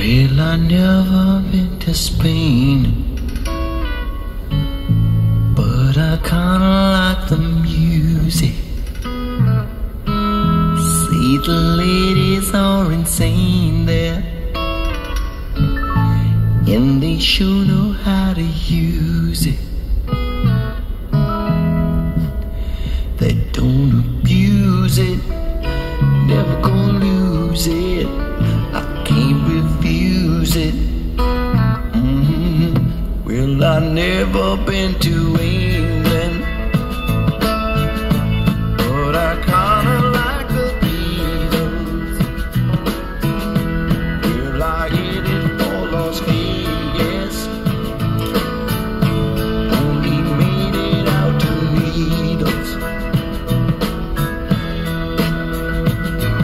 Well, I never been to Spain, but I kinda like the music. See, the ladies are insane there, and they sure know how to use it. They don't abuse it, never gonna lose it. Well, I've never been to England, but I kinda like the Beatles. Well, I hit it for Las Vegas, only made it out to Needles.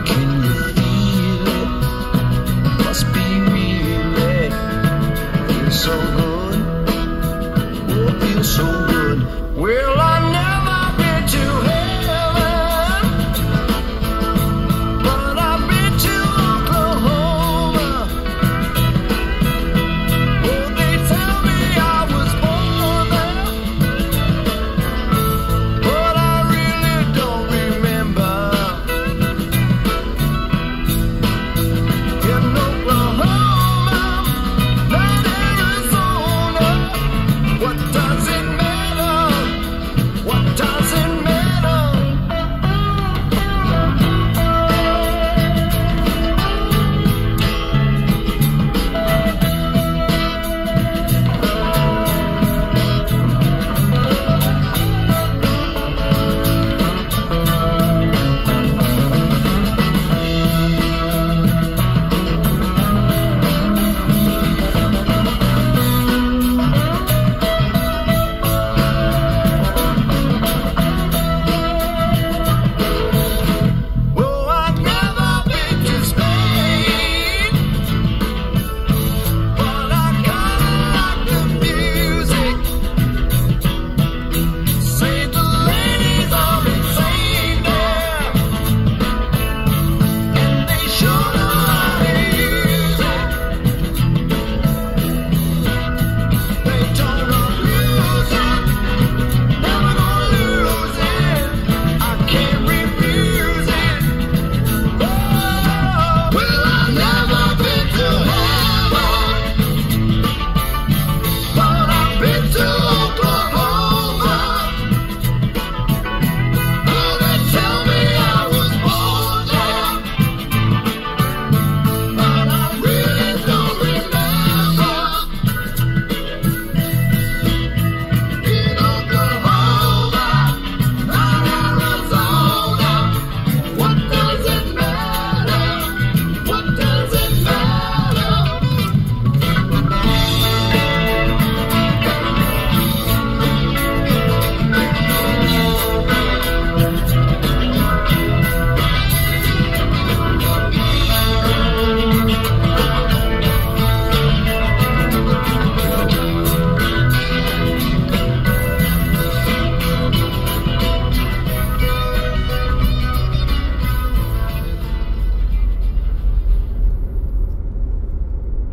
Can you feel it? Must be real, it feels so good.